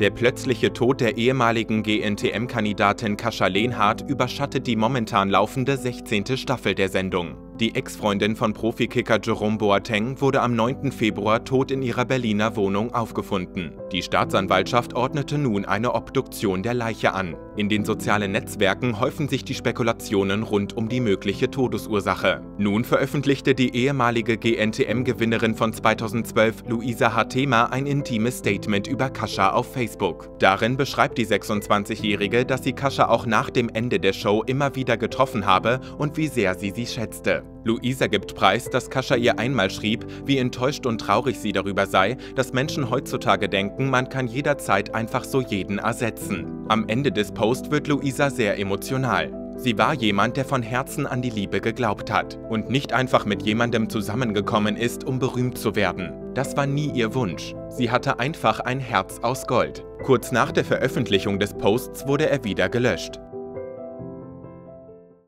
Der plötzliche Tod der ehemaligen GNTM-Kandidatin Kascha Lehnhardt überschattet die momentan laufende 16. Staffel der Sendung. Die Ex-Freundin von Profikicker Jerome Boateng wurde am 9. Februar tot in ihrer Berliner Wohnung aufgefunden. Die Staatsanwaltschaft ordnete nun eine Obduktion der Leiche an. In den sozialen Netzwerken häufen sich die Spekulationen rund um die mögliche Todesursache. Nun veröffentlichte die ehemalige GNTM-Gewinnerin von 2012, Luisa Hatema, ein intimes Statement über Kascha auf Facebook. Darin beschreibt die 26-Jährige, dass sie Kascha auch nach dem Ende der Show immer wieder getroffen habe und wie sehr sie sie schätzte. Luisa gibt preis, dass Kascha ihr einmal schrieb, wie enttäuscht und traurig sie darüber sei, dass Menschen heutzutage denken, man kann jederzeit einfach so jeden ersetzen. Am Ende des Posts wird Luisa sehr emotional. Sie war jemand, der von Herzen an die Liebe geglaubt hat und nicht einfach mit jemandem zusammengekommen ist, um berühmt zu werden. Das war nie ihr Wunsch. Sie hatte einfach ein Herz aus Gold. Kurz nach der Veröffentlichung des Posts wurde er wieder gelöscht.